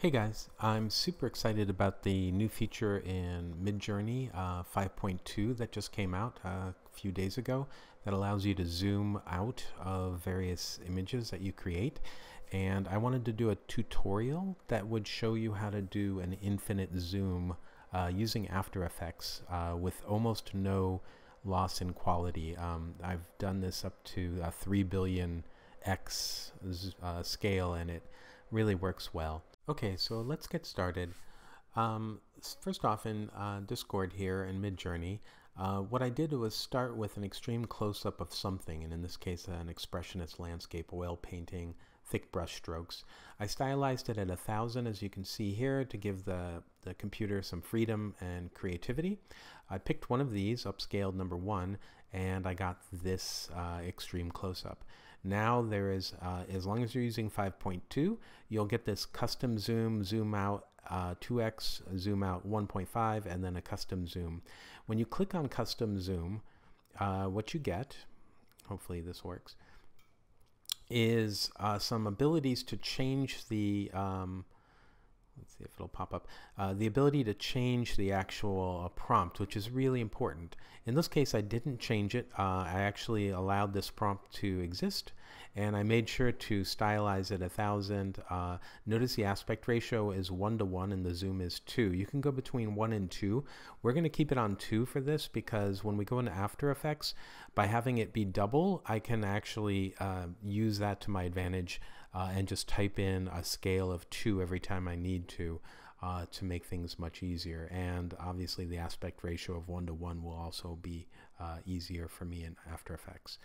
Hey guys, I'm super excited about the new feature in Midjourney uh, 5.2 that just came out uh, a few days ago that allows you to zoom out of various images that you create. And I wanted to do a tutorial that would show you how to do an infinite zoom uh, using After Effects uh, with almost no loss in quality. Um, I've done this up to a 3 billion X uh, scale and it really works well. Okay, so let's get started. Um, first off, in uh, Discord here in Midjourney, uh, what I did was start with an extreme close-up of something, and in this case, an expressionist landscape oil painting, thick brush strokes. I stylized it at a thousand, as you can see here, to give the, the computer some freedom and creativity. I picked one of these, upscaled number one, and I got this uh, extreme close-up. Now there is, uh, as long as you're using 5.2, you'll get this custom zoom, zoom out uh, 2x, zoom out 1.5, and then a custom zoom. When you click on custom zoom, uh, what you get, hopefully this works, is uh, some abilities to change the um, let's see if it'll pop up, uh, the ability to change the actual uh, prompt, which is really important. In this case, I didn't change it. Uh, I actually allowed this prompt to exist, and I made sure to stylize it a thousand. Uh, notice the aspect ratio is one to one, and the zoom is two. You can go between one and two. We're going to keep it on two for this because when we go into After Effects, by having it be double, I can actually uh, use that to my advantage uh, and just type in a scale of two every time I need to uh, to make things much easier. And obviously the aspect ratio of one to one will also be uh, easier for me in After Effects.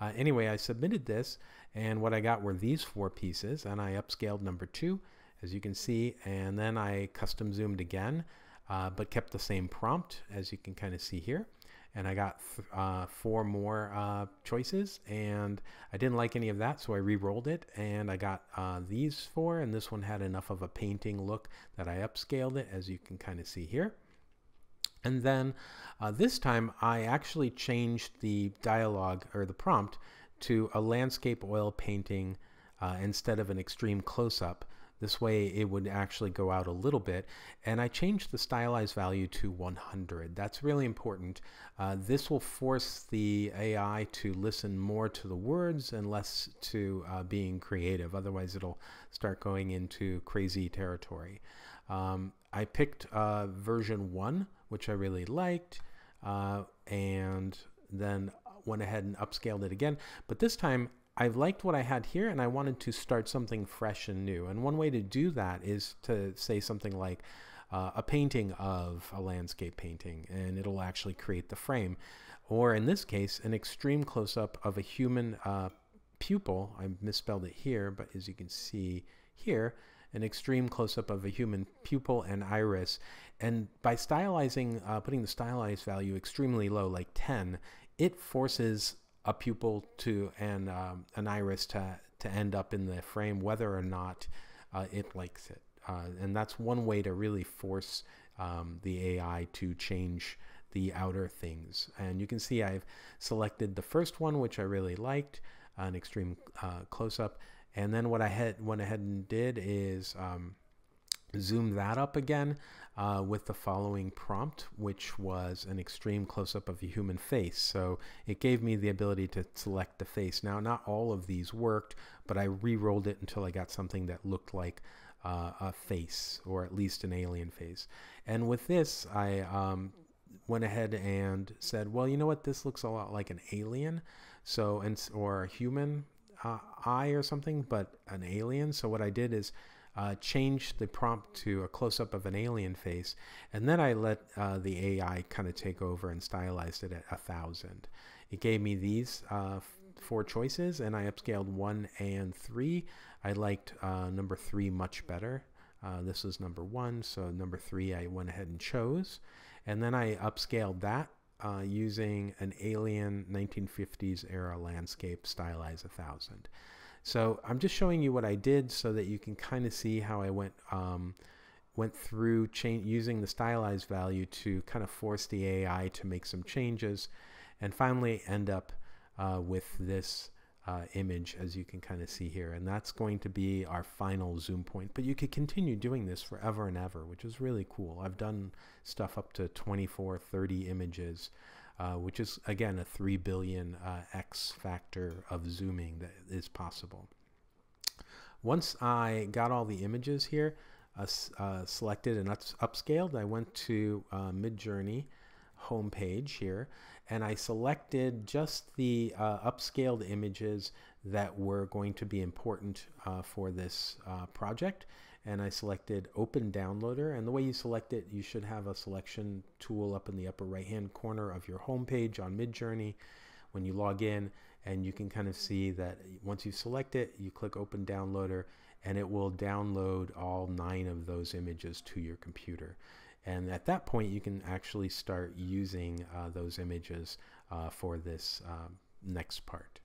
Uh, anyway, I submitted this and what I got were these four pieces and I upscaled number two as you can see and then I custom zoomed again uh, but kept the same prompt as you can kind of see here and I got uh, four more uh, choices and I didn't like any of that so I re-rolled it and I got uh, these four and this one had enough of a painting look that I upscaled it as you can kind of see here. And then uh, this time I actually changed the dialogue or the prompt to a landscape oil painting uh, instead of an extreme close-up this way it would actually go out a little bit. And I changed the stylized value to 100. That's really important. Uh, this will force the AI to listen more to the words and less to uh, being creative. Otherwise it'll start going into crazy territory. Um, I picked uh, version 1, which I really liked, uh, and then went ahead and upscaled it again. But this time I liked what I had here and I wanted to start something fresh and new. And one way to do that is to say something like uh, a painting of a landscape painting and it'll actually create the frame. Or in this case, an extreme close up of a human uh, pupil. I misspelled it here, but as you can see here, an extreme close up of a human pupil and iris. And by stylizing, uh, putting the stylized value extremely low, like 10, it forces a pupil to and um, an iris to to end up in the frame, whether or not uh, it likes it. Uh, and that's one way to really force um, the AI to change the outer things. And you can see I've selected the first one, which I really liked, an extreme uh, close-up. And then what I had went ahead and did is um, zoom that up again uh, with the following prompt, which was an extreme close-up of a human face. So it gave me the ability to select the face. Now, not all of these worked, but I re-rolled it until I got something that looked like uh, a face, or at least an alien face. And with this, I um, went ahead and said, well, you know what? This looks a lot like an alien, so and or a human uh, eye or something, but an alien. So what I did is uh, changed the prompt to a close-up of an alien face, and then I let uh, the AI kind of take over and stylized it at a thousand. It gave me these uh, four choices, and I upscaled one and three. I liked uh, number three much better. Uh, this is number one, so number three I went ahead and chose, and then I upscaled that uh, using an alien 1950s era landscape stylized a thousand. So I'm just showing you what I did so that you can kind of see how I went um, went through using the stylized value to kind of force the AI to make some changes and finally end up uh, with this uh, image as you can kind of see here. And that's going to be our final zoom point. But you could continue doing this forever and ever which is really cool. I've done stuff up to 24 30 images uh, which is again a 3 billion uh, x factor of zooming that is possible. Once I got all the images here uh, uh selected and upscaled I went to uh, Midjourney homepage here and I selected just the upscaled images that were going to be important for this project and I selected open downloader. And the way you select it you should have a selection tool up in the upper right hand corner of your homepage on Midjourney when you log in. And you can kind of see that once you select it you click open downloader and it will download all nine of those images to your computer. And at that point, you can actually start using uh, those images uh, for this um, next part.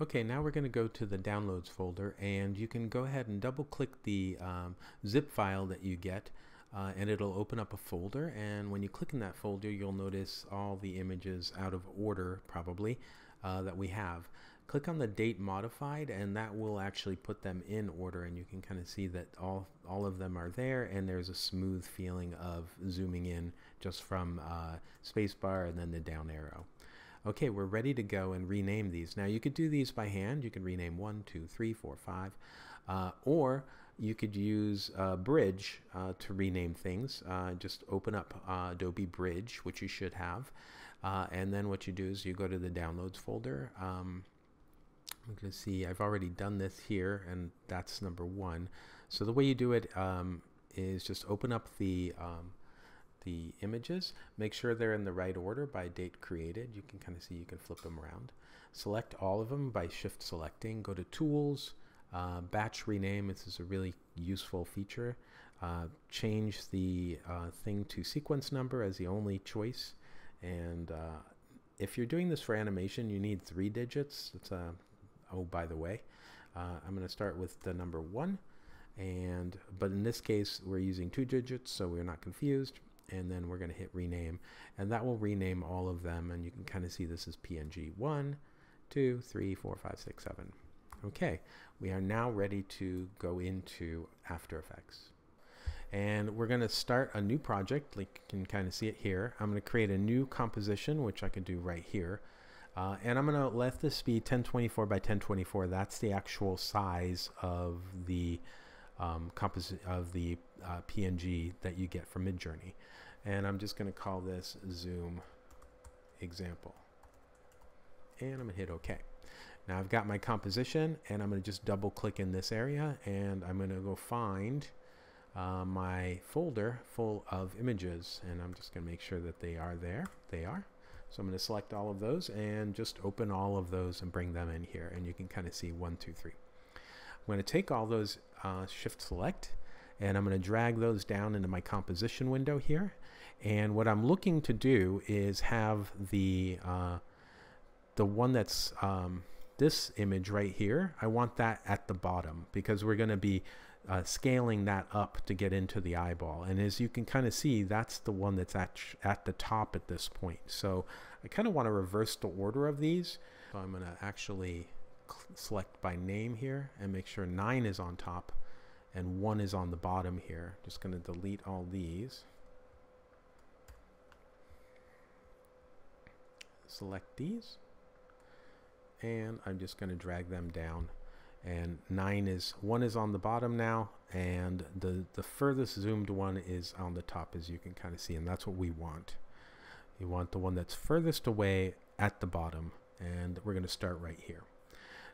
Okay, now we're going to go to the downloads folder and you can go ahead and double click the um, zip file that you get uh, and it'll open up a folder and when you click in that folder you'll notice all the images out of order probably uh, that we have. Click on the date modified and that will actually put them in order and you can kind of see that all all of them are there and there's a smooth feeling of zooming in just from uh, spacebar and then the down arrow okay we're ready to go and rename these now you could do these by hand you can rename one two three four five uh, or you could use uh, Bridge uh, to rename things. Uh, just open up uh, Adobe Bridge, which you should have. Uh, and then what you do is you go to the Downloads folder. Um, I'm going to see, I've already done this here, and that's number one. So the way you do it um, is just open up the, um, the images, make sure they're in the right order by date created. You can kind of see you can flip them around. Select all of them by shift selecting, go to Tools, uh, Batch Rename, this is a really useful feature. Uh, change the uh, thing to sequence number as the only choice. And uh, if you're doing this for animation, you need three digits. It's a oh, by the way, uh, I'm going to start with the number one. And, but in this case, we're using two digits, so we're not confused. And then we're going to hit rename. And that will rename all of them. And you can kind of see this is PNG one, two, three, four, five, six, seven. Okay, we are now ready to go into After Effects. And we're going to start a new project, like you can kind of see it here. I'm going to create a new composition, which I can do right here. Uh, and I'm going to let this be 1024 by 1024. That's the actual size of the um, composite of the uh, PNG that you get from Midjourney. And I'm just going to call this Zoom example. And I'm going to hit OK. Now I've got my composition and I'm going to just double click in this area and I'm going to go find uh, my folder full of images and I'm just going to make sure that they are there. They are. So I'm going to select all of those and just open all of those and bring them in here. And you can kind of see one, two, three. I'm going to take all those uh, shift select and I'm going to drag those down into my composition window here. And what I'm looking to do is have the uh, the one that's um, this image right here. I want that at the bottom because we're going to be uh, scaling that up to get into the eyeball. And as you can kind of see, that's the one that's at, at the top at this point. So I kind of want to reverse the order of these. So I'm going to actually select by name here and make sure 9 is on top and 1 is on the bottom here. Just going to delete all these. Select these. And I'm just going to drag them down and nine is one is on the bottom now and the the furthest zoomed one is on the top as you can kind of see and that's what we want you want the one that's furthest away at the bottom and we're going to start right here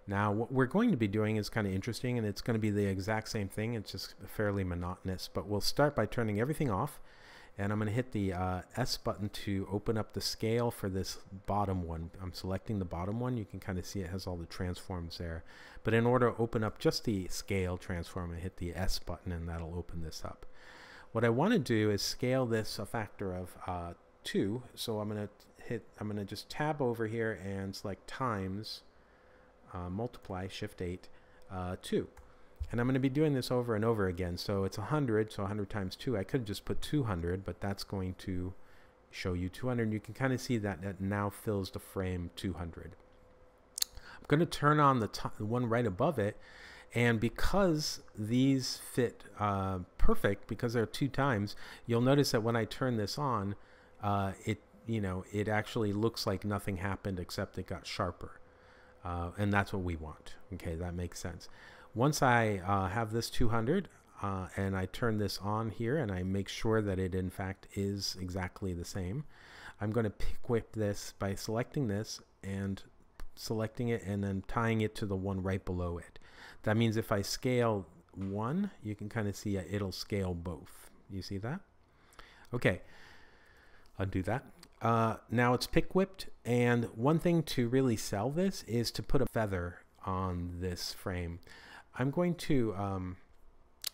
now what we're going to be doing is kind of interesting and it's going to be the exact same thing it's just fairly monotonous but we'll start by turning everything off and I'm going to hit the uh, S button to open up the scale for this bottom one. I'm selecting the bottom one. You can kind of see it has all the transforms there. But in order to open up just the scale transform, I hit the S button and that'll open this up. What I want to do is scale this a factor of uh, 2. So I'm going to hit, I'm going to just tab over here and select times, uh, multiply, shift 8, uh, 2. And I'm going to be doing this over and over again. So it's 100, so 100 times 2. I could just put 200, but that's going to show you 200. You can kind of see that that now fills the frame 200. I'm going to turn on the, the one right above it and because these fit uh, perfect, because they're two times, you'll notice that when I turn this on, uh, it you know it actually looks like nothing happened except it got sharper, uh, and that's what we want. Okay, that makes sense. Once I uh, have this 200 uh, and I turn this on here and I make sure that it in fact is exactly the same, I'm going to pick whip this by selecting this and selecting it and then tying it to the one right below it. That means if I scale one, you can kind of see it'll scale both. You see that? Okay, undo that. Uh, now it's pick whipped, and one thing to really sell this is to put a feather on this frame. I'm going to um,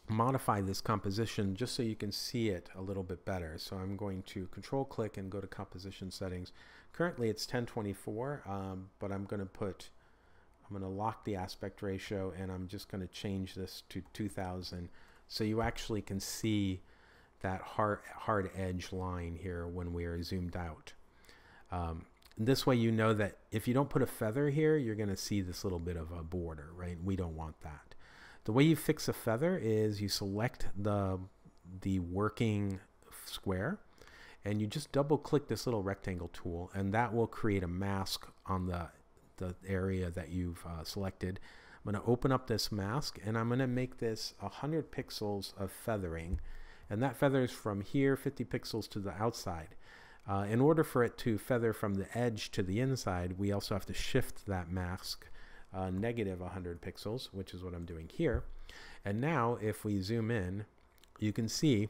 modify this composition just so you can see it a little bit better. So I'm going to control click and go to composition settings. Currently it's 1024, um, but I'm going to put I'm going to lock the aspect ratio and I'm just going to change this to 2000 so you actually can see that hard, hard edge line here when we are zoomed out. Um, this way you know that if you don't put a feather here, you're going to see this little bit of a border, right? We don't want that. The way you fix a feather is you select the, the working square and you just double click this little rectangle tool and that will create a mask on the the area that you've uh, selected. I'm going to open up this mask and I'm going to make this 100 pixels of feathering and that feathers from here 50 pixels to the outside. Uh, in order for it to feather from the edge to the inside we also have to shift that mask uh, negative 100 pixels which is what I'm doing here and now if we zoom in you can see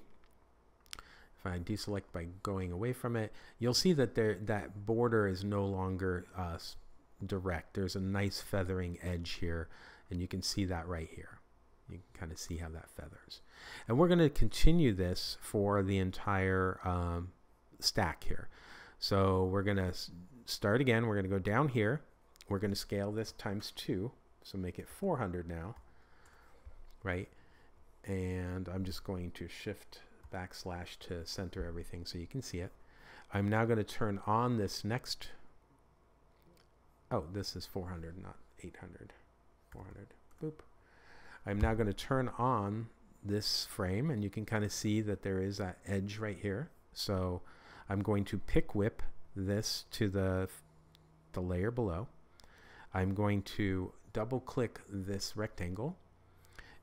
if I deselect by going away from it you'll see that there that border is no longer uh, direct. There's a nice feathering edge here, and you can see that right here. You can kind of see how that feathers. And we're going to continue this for the entire um, stack here. So we're going to start again. We're going to go down here. We're going to scale this times 2, so make it 400 now, right? And I'm just going to shift backslash to center everything so you can see it. I'm now going to turn on this next Oh, this is 400, not 800. 400. Boop. I'm now going to turn on this frame and you can kind of see that there is that edge right here. So I'm going to pick whip this to the, the layer below. I'm going to double click this rectangle,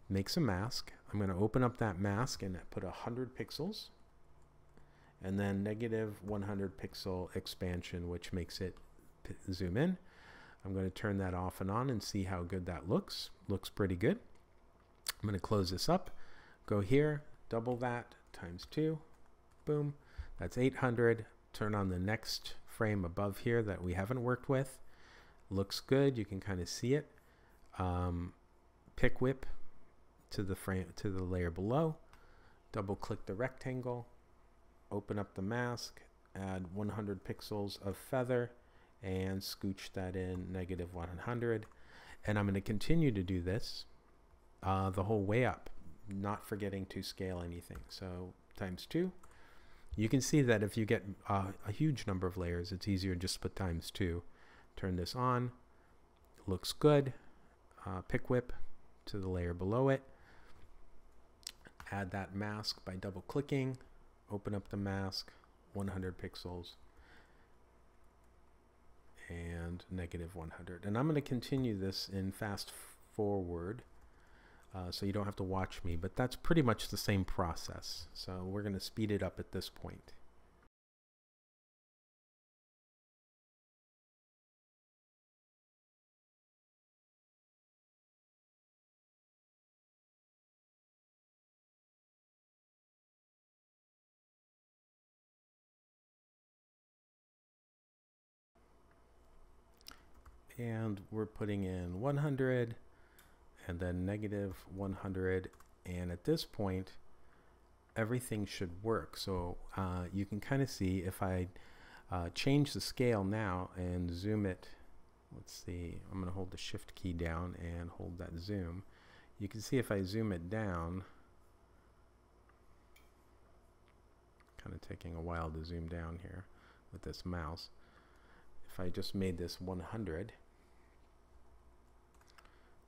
makes a mask. I'm going to open up that mask and put 100 pixels and then negative 100 pixel expansion which makes it zoom in I'm going to turn that off and on and see how good that looks. Looks pretty good. I'm going to close this up. Go here, double that, times 2. Boom. That's 800. Turn on the next frame above here that we haven't worked with. Looks good. You can kind of see it. Um, pick whip to the frame to the layer below. Double click the rectangle. Open up the mask. Add 100 pixels of feather and scooch that in negative 100 and I'm going to continue to do this uh, the whole way up not forgetting to scale anything so times 2 you can see that if you get uh, a huge number of layers it's easier just put times 2 turn this on looks good uh, pick whip to the layer below it add that mask by double clicking open up the mask 100 pixels and negative 100. And I'm going to continue this in fast forward uh, so you don't have to watch me, but that's pretty much the same process. So we're going to speed it up at this point. and we're putting in 100 and then negative 100 and at this point everything should work. So uh, you can kind of see if I uh, change the scale now and zoom it let's see I'm gonna hold the shift key down and hold that zoom. You can see if I zoom it down kind of taking a while to zoom down here with this mouse. If I just made this 100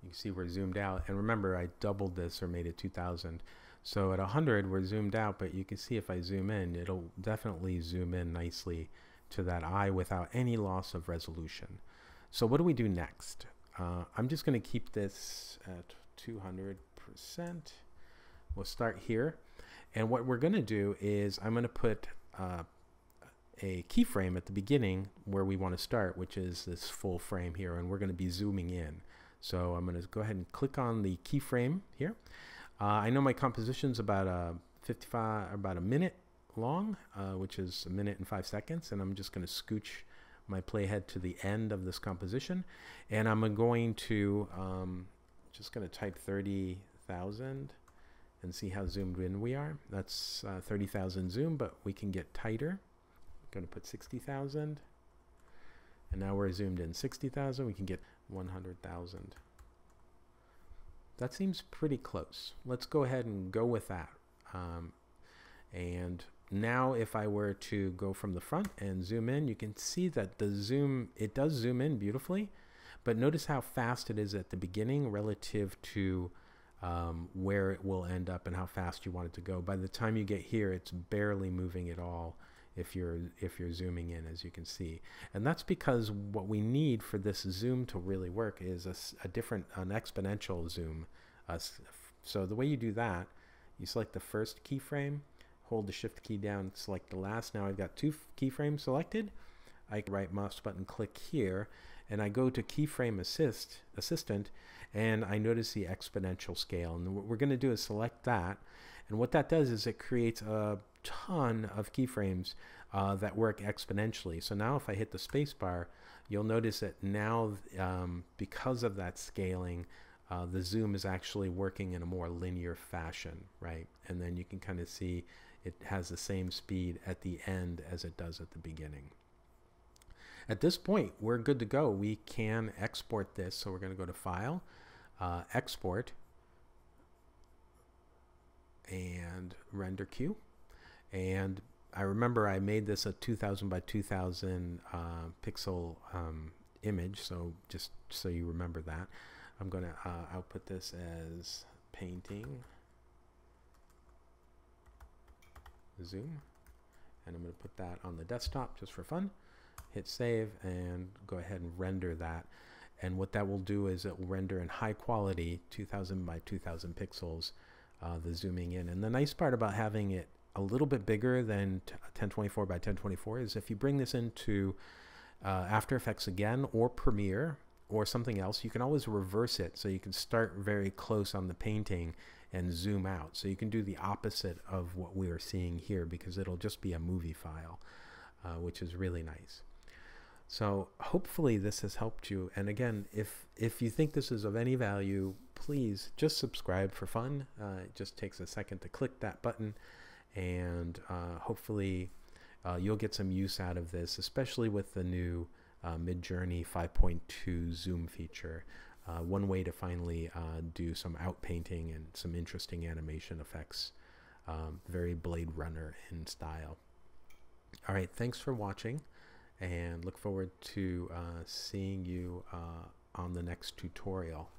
You can see we're zoomed out. And remember, I doubled this or made it 2000. So at 100, we're zoomed out, but you can see if I zoom in, it'll definitely zoom in nicely to that eye without any loss of resolution. So what do we do next? Uh, I'm just going to keep this at 200%. We'll start here. And what we're going to do is I'm going to put uh, a keyframe at the beginning where we want to start, which is this full frame here, and we're going to be zooming in. So I'm going to go ahead and click on the keyframe here. Uh, I know my composition is about a 55, about a minute long, uh, which is a minute and five seconds, and I'm just going to scooch my playhead to the end of this composition, and I'm going to um, just going to type 30,000 and see how zoomed in we are. That's uh, 30,000 zoom, but we can get tighter. I'm going to put 60,000. And now we're zoomed in 60,000. We can get 100,000. That seems pretty close. Let's go ahead and go with that. Um, and now if I were to go from the front and zoom in, you can see that the zoom, it does zoom in beautifully, but notice how fast it is at the beginning relative to um, where it will end up and how fast you want it to go. By the time you get here, it's barely moving at all if you're if you're zooming in as you can see. And that's because what we need for this zoom to really work is a, a different an exponential zoom uh, so the way you do that you select the first keyframe hold the shift key down select the last. Now I've got two keyframes selected. I right mouse button click here and I go to keyframe assist assistant and I notice the exponential scale. And what we're going to do is select that. And what that does is it creates a ton of keyframes uh, that work exponentially. So now if I hit the spacebar, you'll notice that now um, because of that scaling, uh, the zoom is actually working in a more linear fashion, right? And then you can kind of see it has the same speed at the end as it does at the beginning. At this point, we're good to go. We can export this. So we're going to go to File, uh, Export, and Render Queue. And I remember I made this a 2000 by 2000 uh, pixel um, image, so just so you remember that. I'm going to uh, output this as painting. Zoom. And I'm going to put that on the desktop just for fun. Hit save and go ahead and render that. And what that will do is it will render in high quality 2000 by 2000 pixels uh, the zooming in. And the nice part about having it a little bit bigger than 1024 by 1024 is if you bring this into uh, After Effects again or Premiere or something else, you can always reverse it. So you can start very close on the painting and zoom out. So you can do the opposite of what we are seeing here because it'll just be a movie file, uh, which is really nice. So hopefully this has helped you. And again, if if you think this is of any value, please just subscribe for fun. Uh, it just takes a second to click that button and uh, hopefully uh, you'll get some use out of this, especially with the new uh, Midjourney 5.2 zoom feature. Uh, one way to finally uh, do some outpainting and some interesting animation effects. Um, very Blade Runner in style. All right, thanks for watching and look forward to uh, seeing you on the next tutorial.